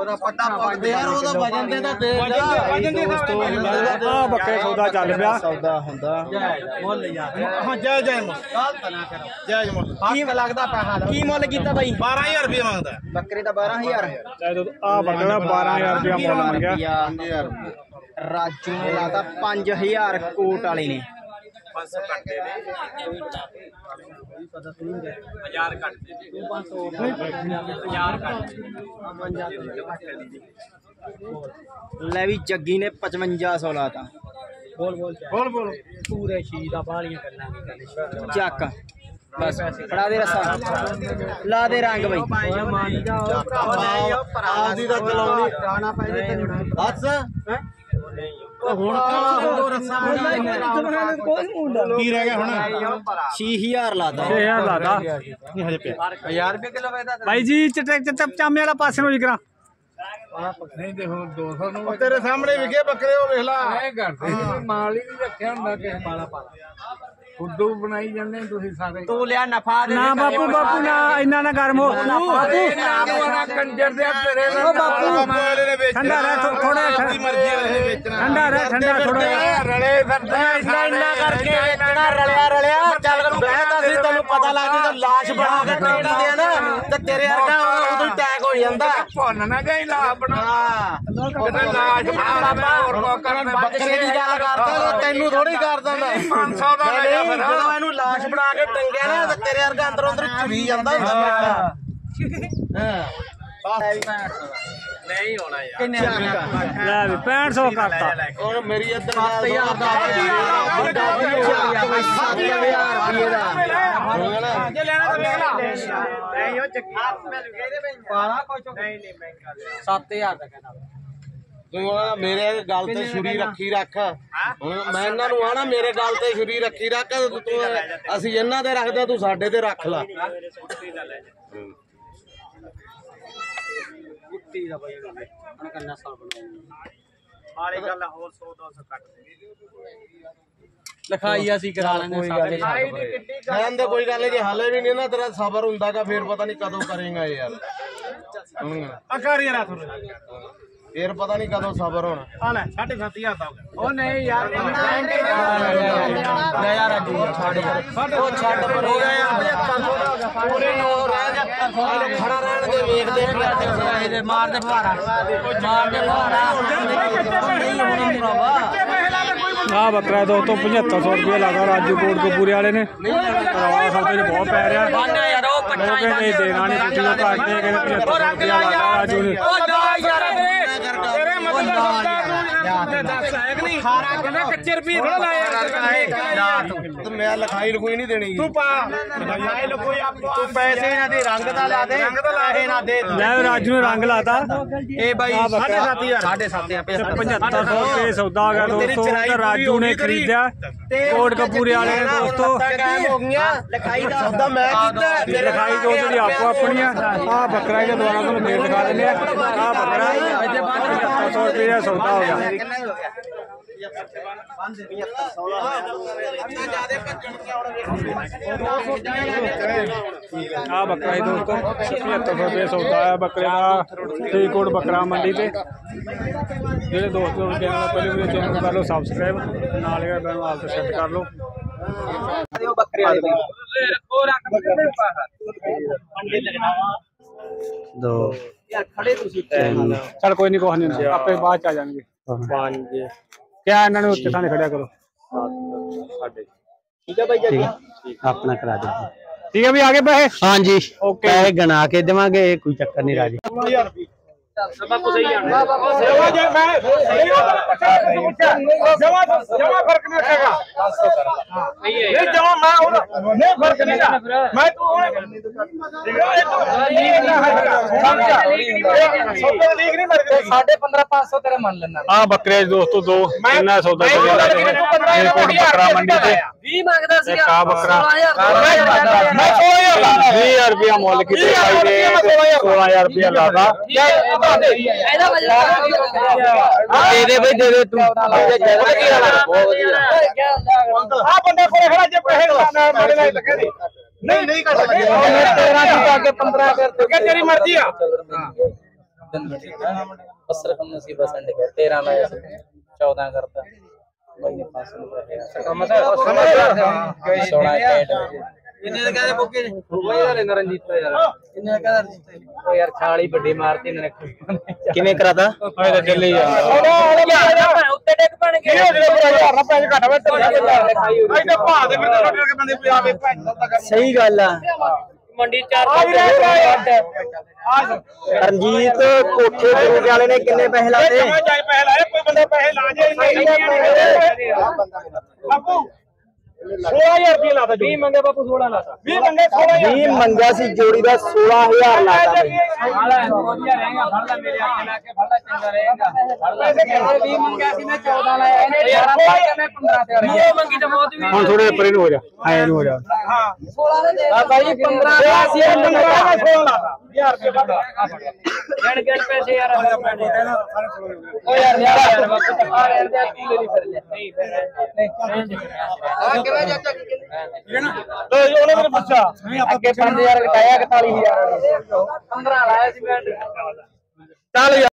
ਉਹਦਾ ਪੱਟਾ ਪੱਟਦੇ ਯਾਰ ਉਹਦਾ ਵਜਨ ਦੇ ਤਾਂ ਦੇ ਵਜਨ ਦੇ ਦੋਸਤੋ ਆ ਬੱਕਰੇ ਸੌਦਾ ਚੱਲ ਪਿਆ। ਸੌਦਾ ਹੁੰਦਾ। ਮੁੱਲ ਯਾਰ ਹਾਂ ਜੈ ਜੈ ਮੁੱਲ। ਗਲਤ ਨਾ ਕਰੋ? ਜੈ ਜੈ ਮੁੱਲ। ਕੀ ਲੱਗਦਾ ਪੈਸਾ ਕੀ ਮੁੱਲ ਕੀਤਾ ਬਾਈ? 12000 ਰੁਪਏ ਮੰਗਦਾ। ਬੱਕਰੇ ਦਾ 12000 ਆ ਬੱਕਰਾ 12000 ਰੁਪਇਆ ਮੁੱਲ ਮੰਗਿਆ 5000 ਰਾਜੂ ਨੇ ਲਾਤਾ 5000 ਕੋਟ ਵਾਲੇ ਨੇ। 500 ਕੱਟਦੇ ਨੇ 1000 ਕੱਟਦੇ ਨੇ 1000 ਕੱਟਦੇ ਲੈ ਵੀ ਜੱਗੀ ਨੇ 5500 ਲਾਤਾ ਬੋਲ ਬੋਲ। ਪੂਰੇ ਸ਼ੀ ਦਾ ਬਾਲੀਆਂ ਕਰਨਾ ਚੱਕ। ਬਸ ਫੜਾ ਦੇ ਰਸਾ। ਲਾ ਦੇ ਰੰਗ ਬਈ। ਆਦੀ ਦਾ ਚਲਾਉਣੀ। ਰਾਣਾ ਪੈ ਜੇ ਤੈਨੂੰ ਬਸ ਹੁਣ ਦੋ ਰੱਸਾ ਕੀ ਰਹਿ ਗਿਆ ਹੁਣ? 6000 ਲਾਤਾ। 6000 ਲਾਦਾ ਨਹੀਂ ਹਜੇ ਪਿਆ। 1000 ਰੁਪਏ ਕਿਲੋ ਵੇਦਾ ਬਾਈ ਜੀ ਚਟੇ ਚਟਪ ਚਾਮੇ ਵਾਲਾ ਪਾਸੇ ਨੂੰ ਵਿਕਰਾ ਨਹੀਂ ਤੇ ਹੁਣ 200 ਨੂੰ ਤੇਰੇ ਸਾਹਮਣੇ ਵਿਕੇ ਬੱਕਰੇ ਉਹ ਵੇਖ ਲਾ। ਐ ਕਰਦੇ ਮਾਲ ਹੀ ਨਹੀਂ ਰੱਖਿਆ ਹੁੰਦਾ ਕਿਸੇ ਪਾਲਾ ਪਾਲਾ। ਖੁੱਦੂ ਬਣਾਈ ਜਾਂਦੇ ਤੁਸੀਂ ਸਾਰੇ? ਤੂੰ ਲਿਆ ਨਫਾ ਦੇ ਨਾ ਬਾਪੂ ਬਾਪੂ ਨਾ ਇੰਨਾ ਨਾ ਗਰਮ ਹੋ। ਬਾਪੂ ਕੰਜਰ ਦੇ ਤੇਰੇ ਉਹ ਬਾਪੂ ਨੇ ਠੰਡਾ ਰਹਿ ਥੋੜਾ ਆਪਣੀ ਮਰਜ਼ੀ ਵਾਲੇ ਨੇ ਵੇਚਣਾ। ਠੰਡਾ ਰਹਿ ਠੰਡਾ ਥੋੜਾ। ਰਲੇ ਫਿਰਦੇ ਇੰਨਾ ਇੰਨਾ ਕਰਕੇ ਵੇਚਣਾ ਰਲਿਆ ਰਲਿਆ। ਚੱਲ ਬਹਿਤਾ ਸੀ ਤੈਨੂੰ ਪਤਾ ਲੱਗ ਜਾਂਦਾ ਲਾਸ਼ ਬਣਾ ਕੇ ਟੰਗਦਾ ਦੇ ਨਾ ਤੇ ਤੇਰੇ ਵਰਗਾ ਉਦੋਂ ਹੀ ਟੈਗ ਹੋ ਜਾਂਦਾ। ਭੁੰਨ ਨਾ ਲਾ ਬਣਾ ਹਾਂ। ਕਿਤੇ ਲਾਜ ਬਣਾ ਬਾਬਾ ਹੋਰ ਕੋ ਕਰਨ ਬੱਕਰੇ ਦੀ ਗੱਲ ਕਰਦਾ ਤੈਨੂੰ ਥੋੜੀ ਕਰਦਾ ਮੈਂ। 500 ਦਾ ਲੈ ਜਾ ਫਿਰ। ਜਦੋਂ ਇਹਨੂੰ ਲਾਸ਼ ਬਣਾ ਕੇ ਟੰਗਿਆ ਨਾ ਤੇ ਤੇਰੇ ਵਰਗਾ ਅੰਦਰੋਂ ਅੰਦਰ ਚੁਰੀ ਜਾਂਦਾ ਹੁੰਦਾ ਹਾਂ। ਨਹੀਂ ਹੋਣਾ ਯਾਰ। ਕਿੰਨੇ ਲੈ ਵੀ 6500 ਕਰਤਾ। ਹੁਣ ਮੇਰੀ ਇੱਧਰ 7000 ਦਾ 7000 ਰੁਪਏ ਦਾ ਜੇ ਲੈਣਾ ਤਾਂ ਵੇਖ ਲਾ। ਨਹੀਂ ਉਹ ਚੱਕੀ। ਪਾਲਾ ਕੋਈ ਚੁੱਕ ਨਹੀਂ ਨਹੀਂ ਮਹਿੰਗਾ 7000 ਦਾ ਕਹਿੰਦਾ। ਤੂੰ ਆਹ ਮੇਰੇ ਗੱਲ ਤੇ ਛੁਰੀ ਰੱਖੀ ਰੱਖ। ਹੁਣ ਮੈਂ ਇਹਨਾਂ ਨੂੰ ਆਣਾ ਮੇਰੇ ਗੱਲ ਤੇ ਛੁਰੀ ਰੱਖੀ ਰੱਖ। ਤੂੰ ਅਸੀਂ ਇਹਨਾਂ ਦੇ ਰੱਖਦੇ ਤੂੰ ਸਾਡੇ ਤੇ ਰੱਖ ਲੈ। ਗੁੱਟੀ ਦਾ ਬਾਈ ਹੁਣ ਕੰਨਾ ਸਾਲ ਬਣਾਉਂਗਾ ਹਾਲੇ ਗੱਲ ਹੋਰ 100 200 ਕੱਟ ਦੇ ਲਿਖਾਈ ਅਸੀਂ ਕਰਾ ਲੈਂਦੇ ਦੇ ਕੋਈ ਗੱਲ ਨਹੀਂ ਹਲੇ ਵੀ ਨਹੀਂ ਨਾ ਤੇਰਾ ਸਬਰ ਹੁੰਦਾਗਾ ਫੇਰ ਪਤਾ ਨਹੀਂ ਕਦੋਂ ਕਰੇਗਾ ਯਾਰ ਹੁਣ ਆ ਕਰ ਯਾਰ ਥੋੜਾ ਫੇਰ ਪਤਾ ਨਹੀਂ ਕਦੋਂ ਸਬਰ ਹੋਣਾ। ਆ ਲੈ 7500 ਦਾ ਉਹ ਨਹੀਂ ਯਾਰ ਲੈ ਯਾਰ ਅੱਜ ਛੱਡ ਉਹ ਛੱਡ ਪਰ ਹੋ ਗਿਆ ਯਾਰ ਪੂਰੇ ਨੋ ਰਹਿ ਜਾ ਖੜਾ ਰਹਿਣ ਦੇ ਵੇਖਦੇ ਇਹਦੇ ਮਾਰ ਦੇ ਫਵਾਰਾ ਮਾਰ ਦੇ ਫਵਾਰਾ ਨਹੀਂ ਹੋਣਾ ਭਰਾਵਾ ਆ ਬੱਕਰਾ ਦੋਸਤੋ 7500 ਰੁਪਏ ਲਾਦਾ ਰਾਜੂ ਕੋਟ ਕਪੂਰੇ ਵਾਲੇ ਨੇ। ਕਰਵਾ ਸੌਦੇ ਚ ਬਹੁਤ ਪੈ ਰਿਹਾ। ਬਾਨਾ ਯਾਰ ਉਹ ਲੋਕ ਕਹਿੰਦੇ ਦੇਣਾ ਨਹੀਂ ਤੁਸੀਂ ਲੋਕ ਘੱਟਦੇ ਕਹਿੰਦੇ 7500 ਰੁਪਏ ਲਾਦਾ ਰਾਜੂ ਨੇ। ਕੱਚੇ ਰੁਪਏ ਥੋੜਾ ਲਾਇਆ ਤੇ ਮੈਂ ਲਿਖਾਈ ਲਖੂਈ ਨਹੀਂ ਦੇਣੀ। ਤੂੰ ਪਾ। ਲਾਏ ਲੋ ਕੋਈ ਆਪ ਤੂੰ ਪੈਸੇ ਨਾ ਦੇ ਰੰਗ ਦਾ ਲਾ ਦੇ। ਰੰਗ ਦਾ ਲਾ ਦੇ ਨਾ ਦੇ ਲੈ ਰਾਜੂ ਨੇ ਰੰਗ ਲਾਤਾ। ਇਹ ਬਾਈ ਆਹ ਬੱਕਰਾ। 7500 7500 ਰੁਪਏ। ਸੌਦਾ ਆ ਗਿਆ ਦੋਸਤੋ ਤੇ ਰਾਜੂ ਨੇ ਖਰੀਦਿਆ। ਕੋਟ ਕਪੂਰੇ ਵਾਲੇ ਨੇ ਦੋਸਤੋ। ਹੋ ਗਈਆਂ? ਲਿਖਾਈ ਦਾ। ਸੌਦਾ ਮੈਂ ਕੀਤਾ। ਤੇ ਲਿਖਾਈ ਜੋ ਜਿਹੜੀ ਆਪੋ ਆਪਣੀ ਆ ਆ ਬੱਕਰਾ ਇਹਦੇ ਦੁਆਰਾ ਤੁਹਾਨੂੰ ਫੇਰ ਦਿਖਾ ਦਿੰਦੇ ਆ। ਆ ਬੱਕਰਾ। 7500 ਰੁਪਏ ਦਾ ਸੌਦਾ ਹੋ ਗਿਆ। ਕਿੰਨਾ ਹੋ ਗਿਆ? ਆ ਬੱਕਰਾ ਹੀ ਦੋਸਤੋ 7500 ਰੁਪਏ ਸੌਦਾ ਆ ਬੱਕਰੇ ਦਾ ਫਰੀਦਕੋਟ ਬੱਕਰਾ ਮੰਡੀ ਤੇ। ਜਿਹੜੇ ਦੋਸਤ ਨੂੰ ਚੈਨਲ ਪਹਿਲੇ ਵੀਡੀਓ ਚੈਨਲ ਨੂੰ ਕਰ ਲਓ ਸਬਸਕ੍ਰਾਈਬ ਨਾਲ ਇਹ ਬੈਲ ਆਲ ਤੇ ਸੈੱਟ ਕਰ ਲਓ। ਉਹ ਬੱਕਰੇ ਵਾਲੇ ਦੀ ਦੋ। ਯਾਰ ਖੜੇ ਤੁਸੀਂ ਚਲ ਕੋਈ ਨਹੀਂ ਕੁਛ ਨਹੀਂ ਆਪੇ ਬਾਅਦ ਚ ਆ ਜਾਣਗੇ। ਪੰਜ ਕਿਆ ਇਹਨਾਂ ਨੂੰ ਉੱਤੇ ਥਾਣੇ ਖੜਿਆ ਕਰੋ। ਠੀਕ ਹੈ ਬਾਈ ਜੱਗੀ ਆਪਣਾ? ਕਰਾ ਦੇ ਠੀਕ ਹੈ ਵੀ ਆ ਗਏ ਪੈਸੇ? ਹਾਂਜੀ। ਓਕੇ। ਪੈਸੇ ਗਣਾ ਕੇ ਦੇਵਾਂਗੇ ਕੋਈ ਚੱਕਰ ਨਹੀਂ ਰਾਜੀ। ਜੇ ਮੈਂ ਜਮਾ ਜਮਾ ਫ਼ਰਕ ਨਹੀਂ ਰੱਖੇਗਾ ਨਹੀਂ ਜਮਾ ਮੈਂ ਉਹਦਾ ਨਹੀਂ ਫ਼ਰਕ ਨਹੀਂ ਮੈਂ ਤੂੰ ਉਹਨੇ ਲੀਗ ਨਾ ਸਮਝਾ ਸੌਦਾ ਲੀਗ ਨਹੀਂ ਮਰ ਗਈ ਸਾਡੇ 15 500 ਤੇਰਾ ਮੰਨ ਲੈਣਾ ਆ ਬੱਕਰੇ ਬੱਕਰੇ ਦੋਸਤੋ ਦੋ ਇੰਨਾ ਸੌਦਾ ਚੱਲਿਆ ਫਰੀਦਕੋਟ ਬੱਕਰਾ ਮੰਡੀ ਤੇ 20 ਮੰਗਦਾ ਇੱਕ ਆ ਬੱਕਰਾ ਮੈਂ 16000 ਦਾ 20000 ਰੁਪਇਆ ਮੁੱਲ ਕੀਤੇ ਭਾਈ ਦੇ 16000 ਰੁਪਇਆ ਲਾਦਾ ਇਹਦਾ ਵਜਨ ਦੇ ਦੇ ਬਈ ਦੇ ਦੇ ਤੂੰ ਆ ਬੰਦੇ ਕੋਲ ਖੜਾ ਜੇ ਪੈਸੇ ਨਾ ਮੇਰੇ ਨਾਲ ਲੱਗੇ ਨਹੀਂ। ਨਹੀਂ ਨਹੀਂ ਕੱਟ ਲੱਗੇ 13 ਦੀ ਪਾ ਕੇ 15 ਕਰ ਕਿ ਤੇਰੀ ਮਰਜ਼ੀ ਆ। ਪਸਰ ਕੰਮ ਸੀ ਬਸ ਅੰਡੇ 13 ਲਾਇਆ ਸੀ 14 ਕਰਤਾ। ਬਾਈ ਨੇ 500 ਰੁਪਏ ਕੰਮ ਤਾਂ ਸੋਣਾ ਕੈਟ ਕਿੰਨੇ ਦੇ ਕਹਦੇ ਬੁੱਕੇ ਉਹ ਯਾਰ ਇਹਨਾਂ ਰਣਜੀਤ ਯਾਰ। ਕਿੰਨੇ ਦਾ ਕਹਦਾ ਉਹ ਯਾਰ ਛਾਲੀ ਵੱਡੀ ਮਾਰਤੀ ਇਹਨਾਂ ਨੇ। ਕਿਵੇਂ ਕਰਾਤਾ? ਆਏ ਤਾਂ ਚੱਲੀ ਜਾਂਦਾ। ਉੱਤੇ ਡਿੱਗ ਪਣ ਕੀ ਹੋ ਜਿਹੜਾ ਬੜਾ ਯਾਰ ਨਾ ਪੈਸੇ ਘੱਟ ਵੇ ਐਡੇ ਭਾਅ ਦੇ ਵਿੱਚ ਰੋਟੀ ਕੇ ਬੰਦੇ ਪਿਆਵੇ ਭੈਣ ਦਾ ਕਰ ਸਹੀ ਗੱਲ ਆ। ਮੰਡੀ ਆ 400 ਵੀ ਰਹਿ ਗਿਆ ਆ। ਰਣਜੀਤ ਕੋਠੇ ਗੁਰੂ ਵਾਲੇ ਨੇ ਕਿੰਨੇ ਪੈਸੇ ਲਾਏ ਕੋਈ ਬੰਦਾ ਪੈਸੇ ਲਾ ਜੇ ਬਾਪੂ 16000 ਰੁਪਏ ਜੀ 20 ਮੰਗੇ ਬਾਪੂ 16 ਲਾਤਾ। 20 ਮੰਗੇ 16000 20 ਮੰਗਿਆ ਸੀ ਜੋੜੀ ਦਾ 16000 ਲਾਤਾ ਬਈ ਹਾਲਾ ਵਧੀਆ ਰਹੇਗਾ ਫੜ ਲੈ ਮੇਰੇ ਅੱਗੇ ਲਾ ਕੇ ਫੜ ਲੈ ਚੰਗਾ ਰਹੇਗਾ। ਫੜ ਲੈ। ਇਹਨੇ 20 ਮੰਗਿਆ ਸੀ ਮੈਂ 14 ਲਾਇਆ। ਇਹਨੇ 18 ਲਾਇਆ ਮੈਂ 15 ਤੇ ਰਹੀ ਇਹ ਮੰਗੀ ਤਾਂ ਬਹੁਤ ਵੀ ਹੁਣ ਥੋੜੇ ਪਰੇ ਨੂੰ ਹੋ ਜਾ। ਐ ਨੂੰ ਹੋ ਜਾ ਆ ਬਾਈ 15 ਲਾਇਆ ਸੀ ਇਹ ਬੰਦਾ 16 ਲਾਦਾ 1000 ਰੁਪਏ ਵੱਧ। ਗਣ ਗਣ ਪੈਸੇ ਯਾਰ ਓ ਯਾਰ। ਯਾਰ ਯਾਰ ਬਾਪੂ ਆ ਰਹਿਣ ਦੇ ਤੂੰ ਲੈ ਲਈ ਫਿਰ ਲੈ ਨਹੀਂ ਫਿਰ ਨਹੀਂ ਆ ਕਿਵੇਂ ਚਾਚਾ ਲੈ ਜੀ, ਉਹਨੇ ਮੈਨੂੰ ਪੁੱਛਿਆ। ਅੱਗੇ 5000 ਘਟਾਇਆ 41000 15 ਲਾਇਆ ਸੀ ਮੈਂ। ਚੱਲ ਯਾਰ।